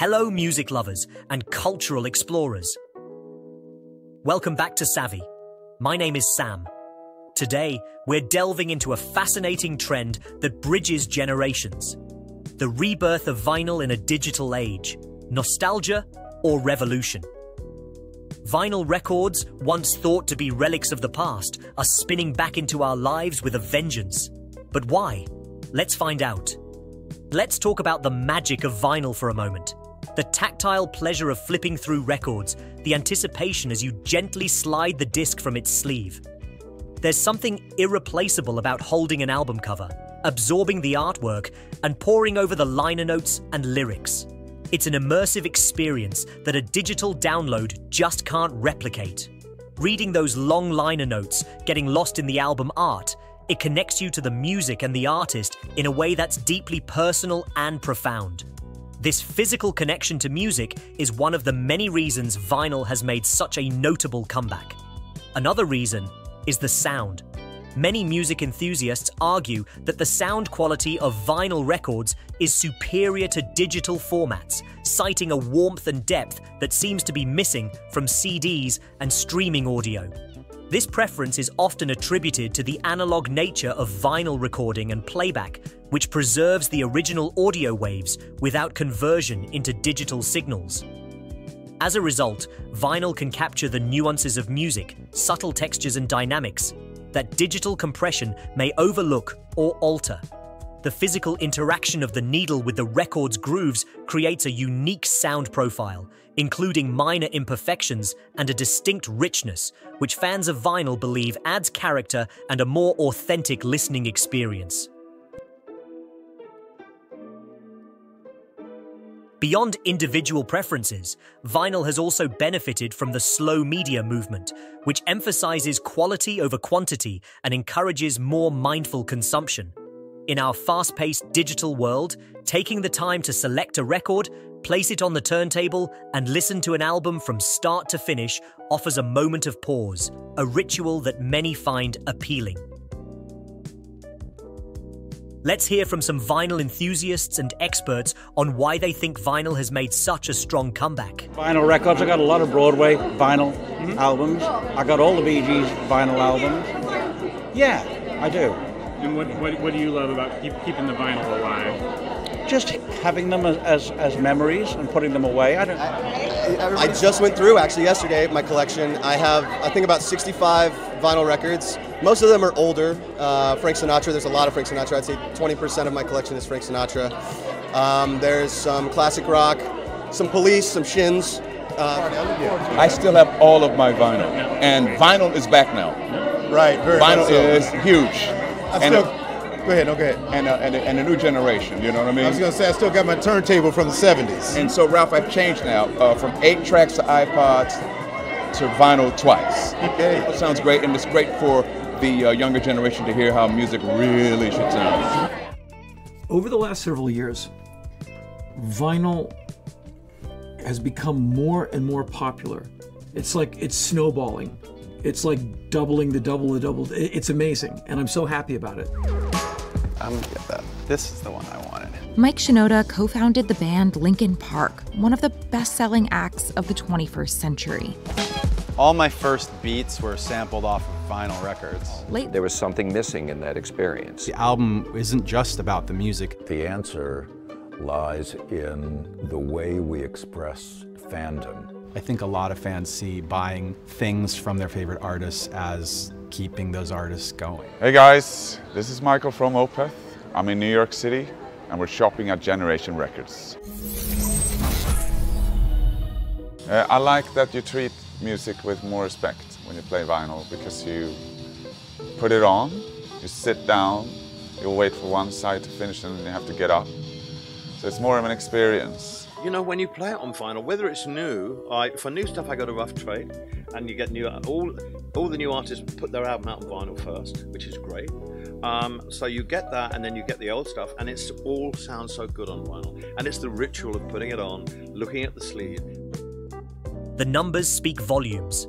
Hello, music lovers and cultural explorers. Welcome back to Savvy. My name is Sam. Today, we're delving into a fascinating trend that bridges generations the rebirth of vinyl in a digital age, nostalgia or revolution. Vinyl records, once thought to be relics of the past, are spinning back into our lives with a vengeance. But why? Let's find out. Let's talk about the magic of vinyl for a moment. The tactile pleasure of flipping through records, the anticipation as you gently slide the disc from its sleeve. There's something irreplaceable about holding an album cover, absorbing the artwork, and poring over the liner notes and lyrics. It's an immersive experience that a digital download just can't replicate. Reading those long liner notes, getting lost in the album art, it connects you to the music and the artist in a way that's deeply personal and profound. This physical connection to music is one of the many reasons vinyl has made such a notable comeback. Another reason is the sound. Many music enthusiasts argue that the sound quality of vinyl records is superior to digital formats, citing a warmth and depth that seems to be missing from CDs and streaming audio. This preference is often attributed to the analog nature of vinyl recording and playback, which preserves the original audio waves without conversion into digital signals. As a result, vinyl can capture the nuances of music, subtle textures and dynamics that digital compression may overlook or alter. The physical interaction of the needle with the record's grooves creates a unique sound profile, including minor imperfections and a distinct richness, which fans of vinyl believe adds character and a more authentic listening experience. Beyond individual preferences, vinyl has also benefited from the slow media movement, which emphasizes quality over quantity and encourages more mindful consumption. In our fast paced digital world, taking the time to select a record, place it on the turntable, and listen to an album from start to finish offers a moment of pause, a ritual that many find appealing. Let's hear from some vinyl enthusiasts and experts on why they think vinyl has made such a strong comeback. Vinyl records, I got a lot of Broadway vinyl mm-hmm. albums. I got all the Bee Gees vinyl albums. Yeah, I do. And what, what, what do you love about keep, keeping the vinyl alive? Just having them as, as, as memories and putting them away. I don't. I, I just went through actually yesterday my collection. I have I think about 65 vinyl records. Most of them are older. Uh, Frank Sinatra, there's a lot of Frank Sinatra. I'd say 20% of my collection is Frank Sinatra. Um, there's some classic rock, some police, some shins. Uh, I still have all of my vinyl, and vinyl is back now. Right, very Vinyl so. is huge. I And- still, go ahead, no, go ahead. And, uh, and, and a new generation, you know what I mean? I was gonna say I still got my turntable from the 70s. And so, Ralph, I've changed now uh, from eight tracks to iPods to vinyl twice. Okay. It sounds great, and it's great for the uh, younger generation to hear how music really should sound. Over the last several years, vinyl has become more and more popular. It's like it's snowballing. It's like doubling the double the double. It's amazing, and I'm so happy about it. I'm gonna get that. This is the one I wanted. Mike Shinoda co founded the band Linkin Park, one of the best selling acts of the 21st century. All my first beats were sampled off of vinyl records. Late There was something missing in that experience. The album isn't just about the music. The answer lies in the way we express fandom. I think a lot of fans see buying things from their favorite artists as keeping those artists going. Hey guys, this is Michael from Opeth. I'm in New York City and we're shopping at Generation Records. Uh, I like that you treat music with more respect when you play vinyl because you put it on, you sit down, you'll wait for one side to finish and then you have to get up. So it's more of an experience. You know, when you play it on vinyl, whether it's new, I, for new stuff, I go to Rough Trade, and you get new. All all the new artists put their album out on vinyl first, which is great. Um, so you get that, and then you get the old stuff, and it's all sounds so good on vinyl. And it's the ritual of putting it on, looking at the sleeve. The numbers speak volumes.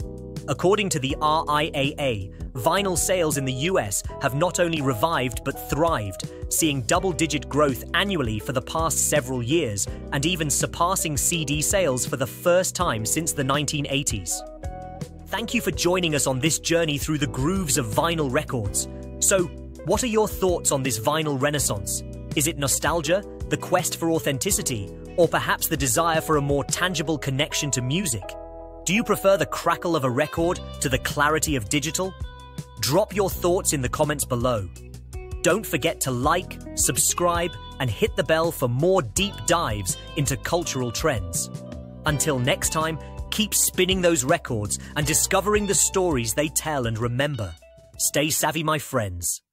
According to the RIAA, vinyl sales in the US have not only revived but thrived, seeing double digit growth annually for the past several years and even surpassing CD sales for the first time since the 1980s. Thank you for joining us on this journey through the grooves of vinyl records. So, what are your thoughts on this vinyl renaissance? Is it nostalgia, the quest for authenticity, or perhaps the desire for a more tangible connection to music? Do you prefer the crackle of a record to the clarity of digital? Drop your thoughts in the comments below. Don't forget to like, subscribe, and hit the bell for more deep dives into cultural trends. Until next time, keep spinning those records and discovering the stories they tell and remember. Stay savvy, my friends.